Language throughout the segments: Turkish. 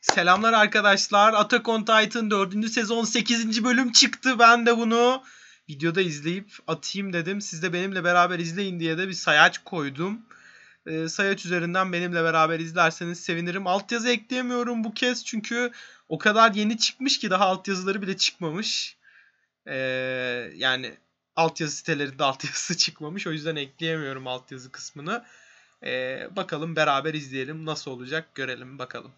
Selamlar arkadaşlar. Attack on Titan 4. sezon 8. bölüm çıktı. Ben de bunu videoda izleyip atayım dedim. Siz de benimle beraber izleyin diye de bir sayaç koydum. Ee, sayaç üzerinden benimle beraber izlerseniz sevinirim. Altyazı ekleyemiyorum bu kez çünkü o kadar yeni çıkmış ki daha altyazıları bile çıkmamış. Ee, yani altyazı sitelerinde altyazısı çıkmamış. O yüzden ekleyemiyorum altyazı kısmını. Ee, bakalım beraber izleyelim. Nasıl olacak görelim bakalım.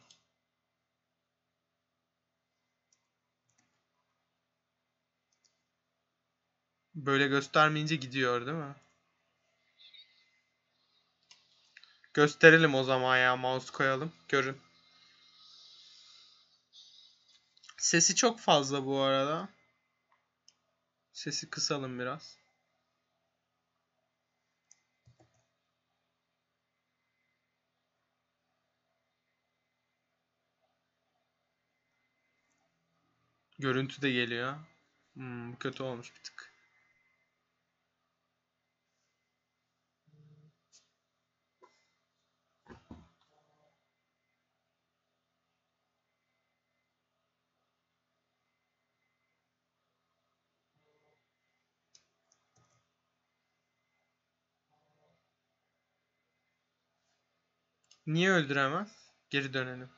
Böyle göstermeyince gidiyor değil mi? Gösterelim o zaman ya mouse koyalım. Görün. Sesi çok fazla bu arada. Sesi kısalım biraz. Görüntü de geliyor. Hmm, kötü olmuş bir tık. Niye öldüremez? Geri dönelim.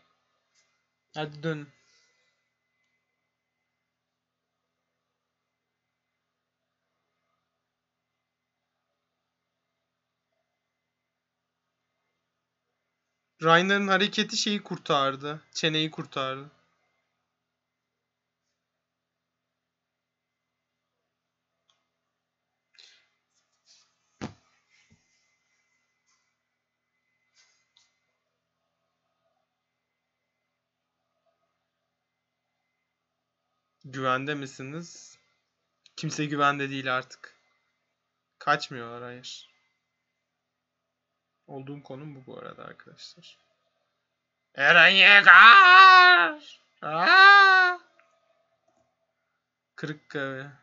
Hadi dön. Rainer'ın hareketi şeyi kurtardı. Çeneyi kurtardı. Güvende misiniz? Kimse güvende değil artık. Kaçmıyorlar hayır. Olduğum konum bu bu arada arkadaşlar. Eren Yeager! Aa! Kırıkkale.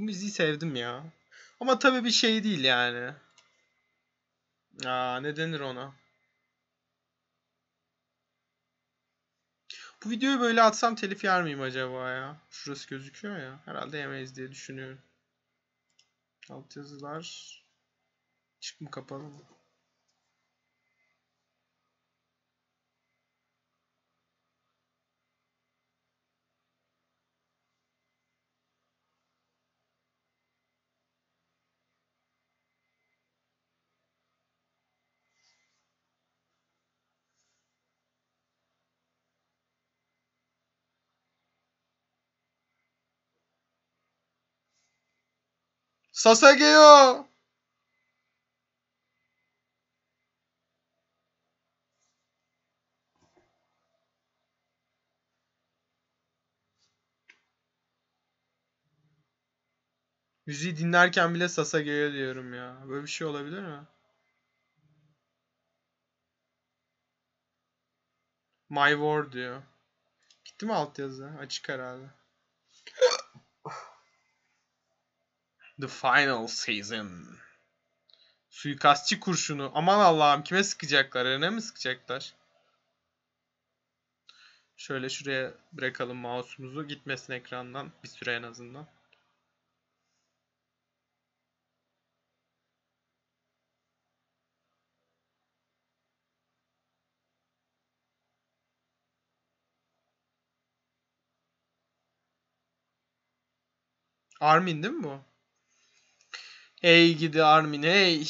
Bu müziği sevdim ya. Ama tabii bir şey değil yani. Aa, ne denir ona? Bu videoyu böyle atsam telif yer miyim acaba ya? Şurası gözüküyor ya. Herhalde yemeyiz diye düşünüyorum. Alt yazılar. Çık mı kapalı mı? Sasageo! Müziği dinlerken bile Sasage'ye diyorum ya. Böyle bir şey olabilir mi? My War diyor. Gitti mi altyazı? Açık herhalde. The final season. Suikastçı kurşunu. Aman Allah'ım kime sıkacaklar? Eren'e mi sıkacaklar? Şöyle şuraya bırakalım mouse'umuzu. Gitmesin ekrandan. Bir süre en azından. Armin değil mi bu? Ey gidi Armin ey.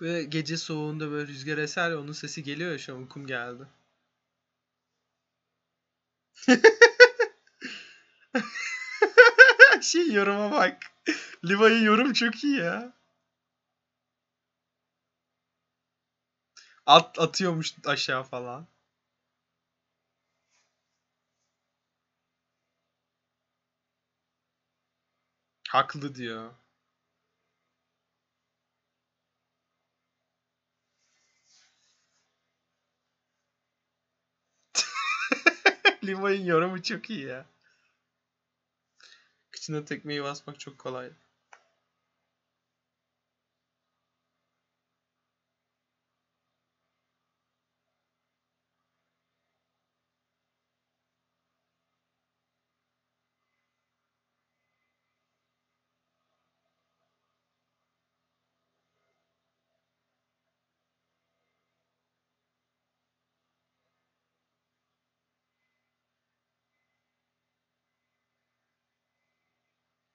Böyle gece soğuğunda böyle rüzgar eser ya onun sesi geliyor ya şu an uykum geldi. şey yoruma bak. Liva'yı yorum çok iyi ya. At, atıyormuş aşağı falan. Haklı diyor. Lima'nın yorumu çok iyi ya. Kıçına tekmeyi basmak çok kolay.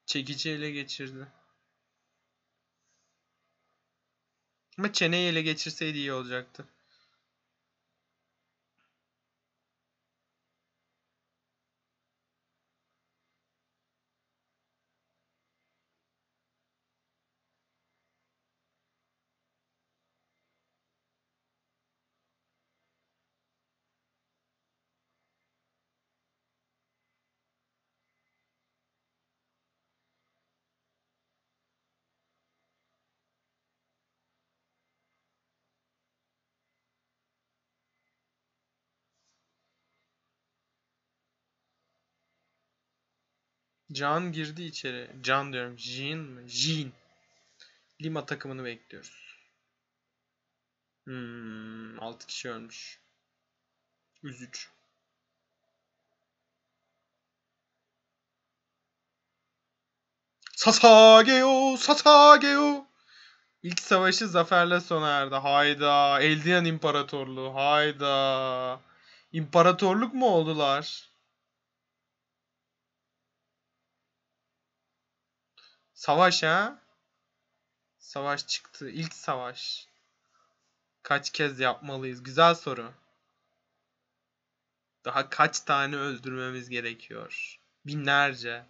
Çekici ele geçirdi. Ama çeneyi ele geçirseydi iyi olacaktı. Can girdi içeri. Can diyorum. Jin mi? Jin. Lima takımını bekliyoruz. Hmm, 6 kişi ölmüş. Üzücü. Sasageo, Sasageo. İlk savaşı zaferle sona erdi. Hayda. Eldian İmparatorluğu. Hayda. İmparatorluk mu oldular? Savaş ha? Savaş çıktı. İlk savaş. Kaç kez yapmalıyız? Güzel soru. Daha kaç tane öldürmemiz gerekiyor? Binlerce.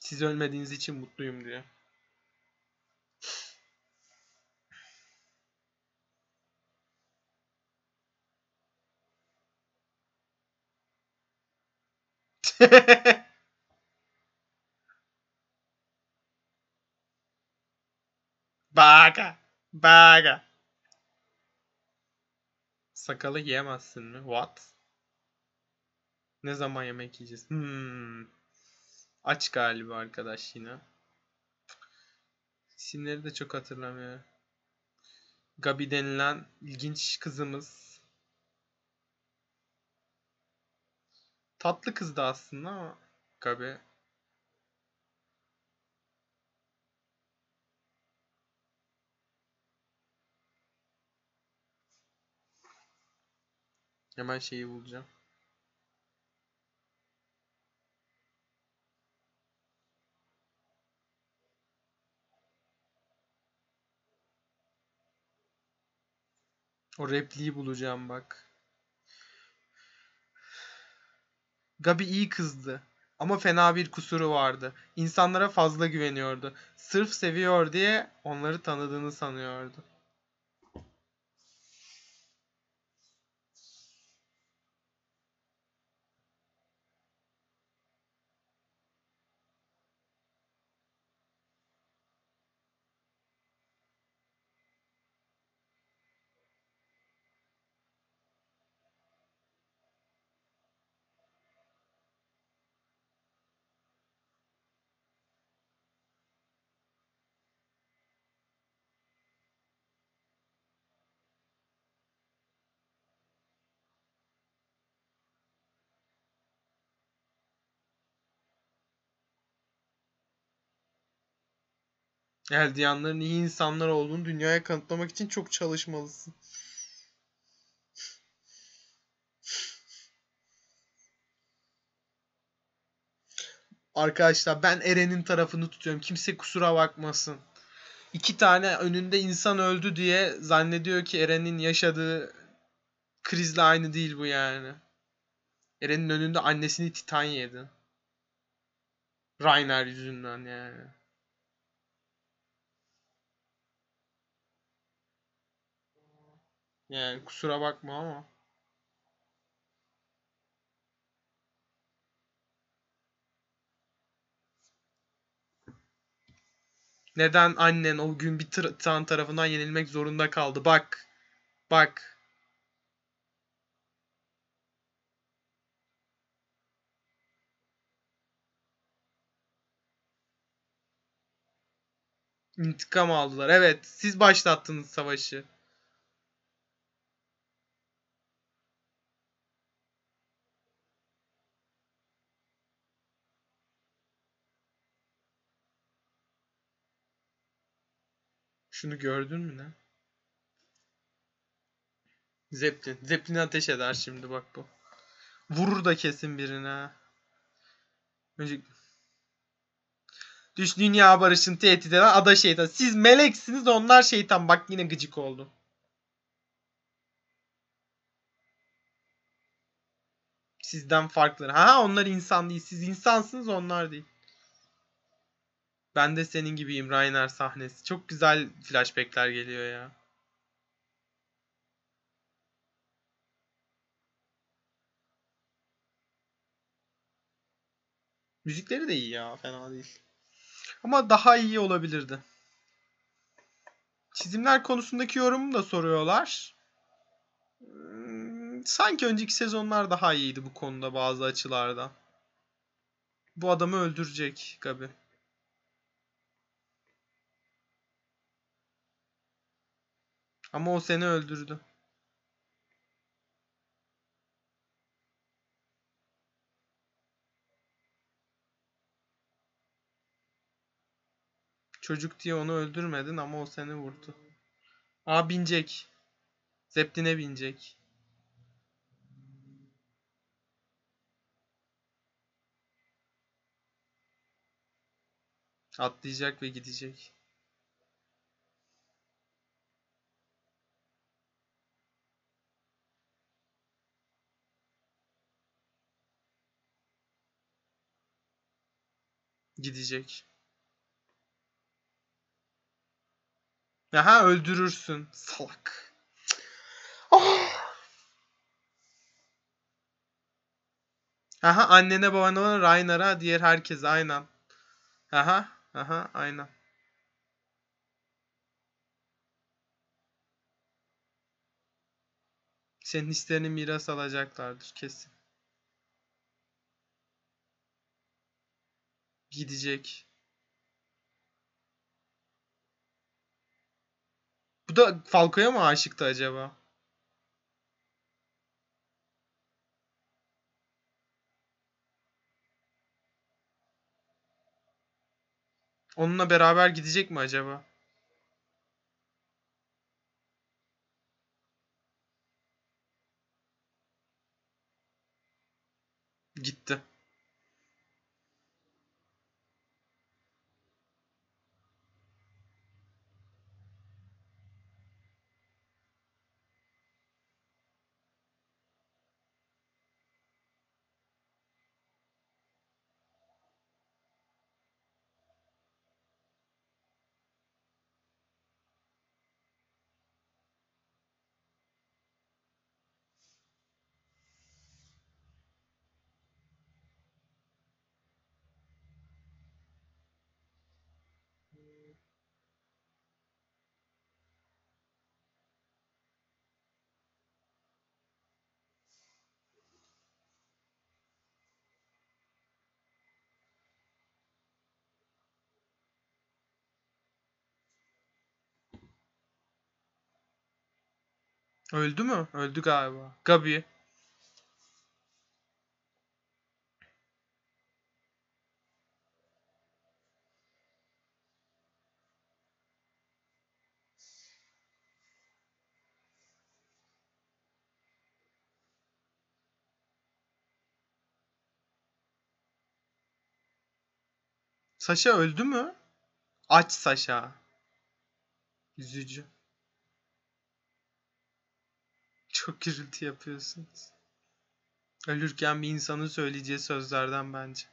Siz ölmediğiniz için mutluyum diyor. Baga. Baga. Sakalı yiyemezsin mi? What? Ne zaman yemek yiyeceğiz? Hmm. Aç galiba arkadaş yine. İsimleri de çok hatırlamıyor. Gabi denilen ilginç kızımız. Tatlı kızdı aslında ama Gabi. Hemen şeyi bulacağım. O repliği bulacağım bak. Gabi iyi kızdı. Ama fena bir kusuru vardı. İnsanlara fazla güveniyordu. Sırf seviyor diye onları tanıdığını sanıyordu. Eldiyanların iyi insanlar olduğunu dünyaya kanıtlamak için çok çalışmalısın. Arkadaşlar ben Eren'in tarafını tutuyorum. Kimse kusura bakmasın. İki tane önünde insan öldü diye zannediyor ki Eren'in yaşadığı krizle aynı değil bu yani. Eren'in önünde annesini Titan yedi. Rainer yüzünden yani. Yani kusura bakma ama. Neden annen o gün bir tır tarafından yenilmek zorunda kaldı? Bak. Bak. İntikam aldılar. Evet, siz başlattınız savaşı. Şunu gördün mü ne? Zeppelin. Zeppelin ateş eder şimdi bak bu. Vurur da kesin birine. Önce Düş dünya barışını tehdit eden ada şeytan. Siz meleksiniz onlar şeytan. Bak yine gıcık oldu. Sizden farkları. Ha onlar insan değil. Siz insansınız onlar değil. Ben de senin gibiyim Rainer sahnesi. Çok güzel flashbackler geliyor ya. Müzikleri de iyi ya. Fena değil. Ama daha iyi olabilirdi. Çizimler konusundaki yorumu da soruyorlar. Hmm, sanki önceki sezonlar daha iyiydi bu konuda bazı açılarda. Bu adamı öldürecek Gabi. Ama o seni öldürdü. Çocuk diye onu öldürmedin ama o seni vurdu. Aa binecek. Zeppelin'e binecek. Atlayacak ve gidecek. Gidecek. Aha öldürürsün. Salak. Oh. Aha annene babana Rainer'a diğer herkese aynen. Aha aha aynen. Senin hislerini miras alacaklardır kesin. Gidecek. Bu da Falco'ya mı aşıktı acaba? Onunla beraber gidecek mi acaba? Gitti. Öldü mü? Öldü galiba. Gabi. Saşa öldü mü? Aç Saşa. Üzücü. Çok gürültü yapıyorsunuz. Ölürken bir insanın söyleyeceği sözlerden bence.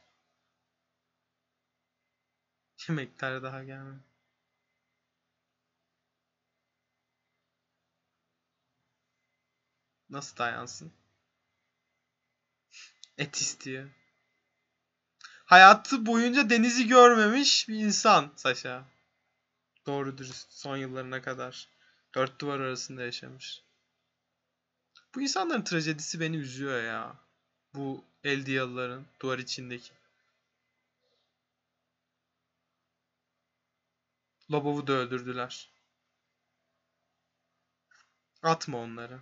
Yemekler daha gelmedi. Nasıl dayansın? Et istiyor. Hayatı boyunca denizi görmemiş bir insan Saşa. Doğru dürüst son yıllarına kadar. Dört duvar arasında yaşamış. Bu insanların trajedisi beni üzüyor ya. Bu Eldiyalıların duvar içindeki. Lobov'u da öldürdüler. Atma onları.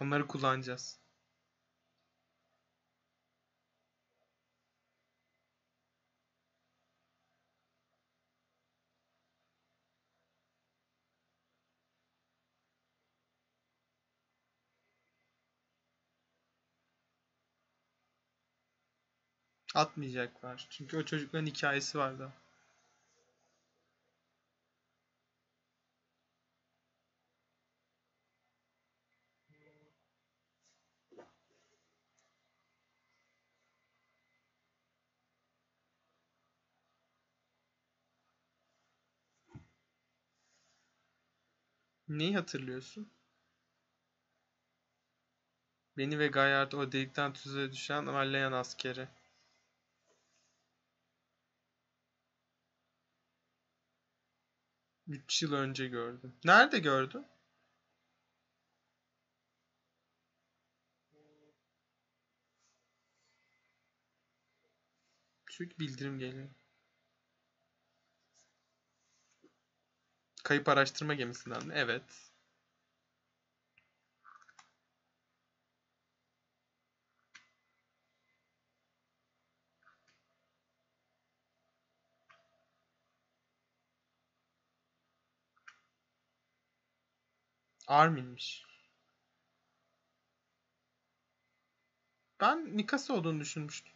Onları kullanacağız. Atmayacaklar. Çünkü o çocukların hikayesi vardı. Neyi hatırlıyorsun? Beni ve Gayard o delikten tuzağa düşen Valleyan askeri. Üç yıl önce gördüm. Nerede gördün? Sürekli bildirim geliyor. Kayıp araştırma gemisinden mi? Evet. Armin'miş. Ben Mikasa olduğunu düşünmüştüm.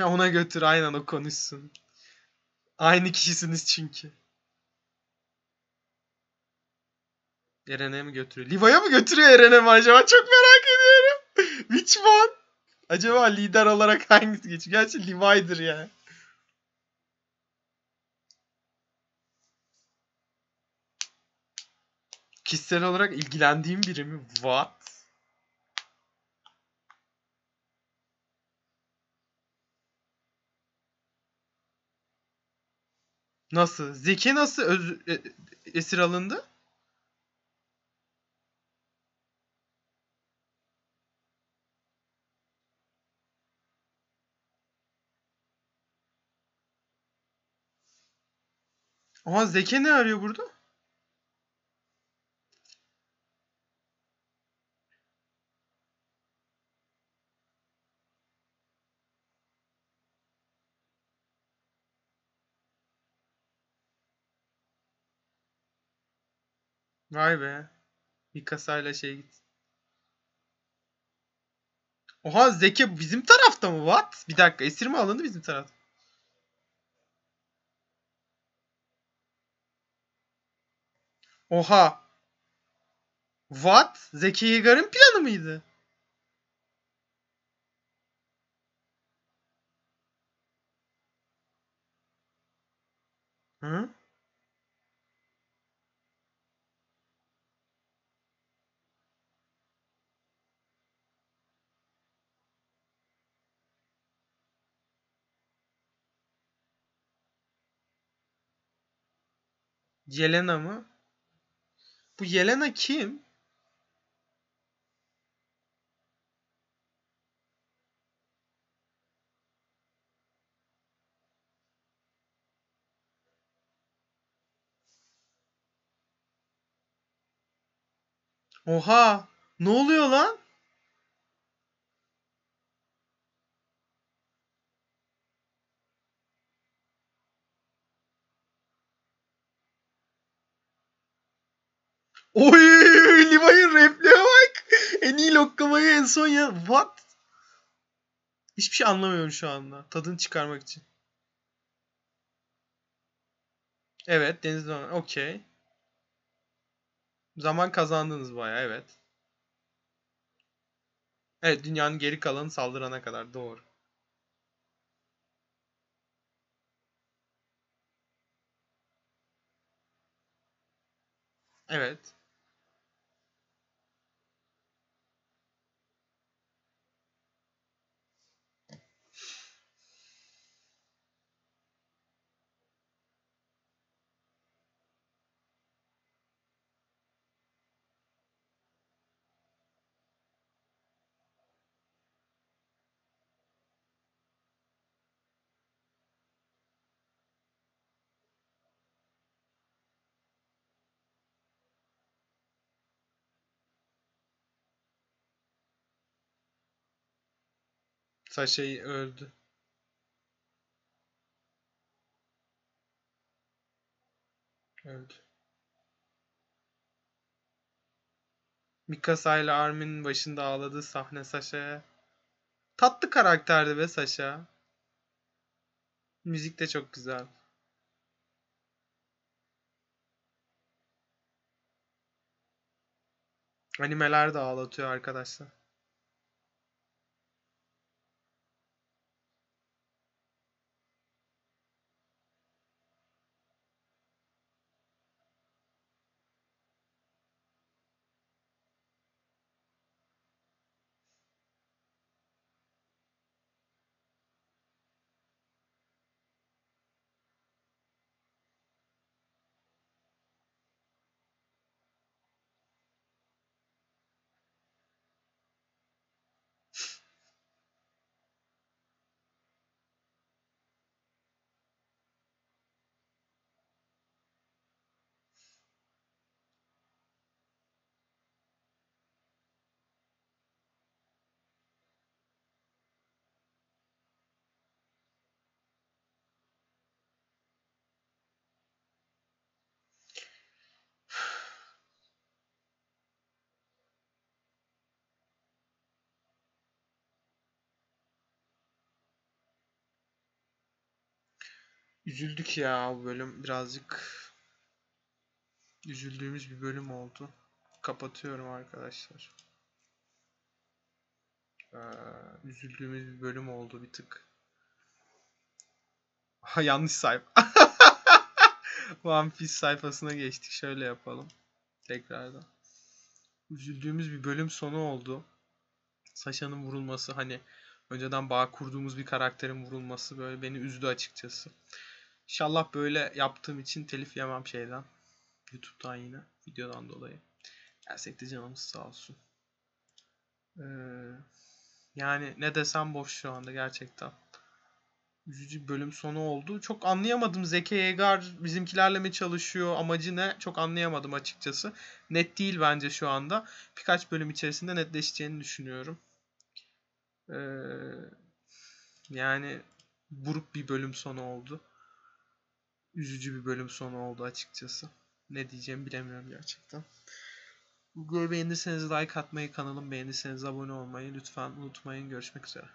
Ona götür aynen o konuşsun. Aynı kişisiniz çünkü. Eren'e mi götürüyor? Liva'ya mı götürüyor Eren'e mi acaba? Çok merak ediyorum. Which one? Acaba lider olarak hangisi geçiyor? Gerçi Levi'dir ya. Kişisel olarak ilgilendiğim biri mi? What? Nasıl? Zeki nasıl öz- e- esir alındı? Ama Zeki ne arıyor burada? Vay be. Mikasa'yla şey git. Oha Zeki bizim tarafta mı? What? Bir dakika esir mi alındı bizim taraf? Oha. What? Zeki Yegar'ın planı mıydı? Hı? Yelena mı? Bu Yelena kim? Oha! Ne oluyor lan? Oy! Levi'nin repliğe bak. En iyi lokkamayı en son ya. What? Hiçbir şey anlamıyorum şu anda. Tadını çıkarmak için. Evet Deniz Doğan. Okey. Zaman kazandınız bayağı evet. Evet dünyanın geri kalanı saldırana kadar doğru. Evet. Sasha'yı öldü. Öldü. Mikasa ile Armin'in başında ağladığı sahne Sasha'ya. Tatlı karakterdi be Sasha. Müzik de çok güzel. Animeler de ağlatıyor arkadaşlar. Üzüldük ya bu bölüm birazcık üzüldüğümüz bir bölüm oldu. Kapatıyorum arkadaşlar. Ee, üzüldüğümüz bir bölüm oldu bir tık. Ha yanlış sayfa. One Piece sayfasına geçtik. Şöyle yapalım. Tekrardan. Üzüldüğümüz bir bölüm sonu oldu. Sasha'nın vurulması hani önceden bağ kurduğumuz bir karakterin vurulması böyle beni üzdü açıkçası. İnşallah böyle yaptığım için telif yemem şeyden. YouTube'dan yine videodan dolayı. Gerçekten canımız sağ olsun. Ee, yani ne desem boş şu anda gerçekten. Üzücü bölüm sonu oldu. Çok anlayamadım Zeki Yegar bizimkilerle mi çalışıyor, amacı ne? Çok anlayamadım açıkçası. Net değil bence şu anda. Birkaç bölüm içerisinde netleşeceğini düşünüyorum. Ee, yani buruk bir bölüm sonu oldu. Üzücü bir bölüm sonu oldu açıkçası. Ne diyeceğimi bilemiyorum gerçekten. Videoyu beğendiyseniz like atmayı, kanalımı beğendiyseniz abone olmayı lütfen unutmayın. Görüşmek üzere.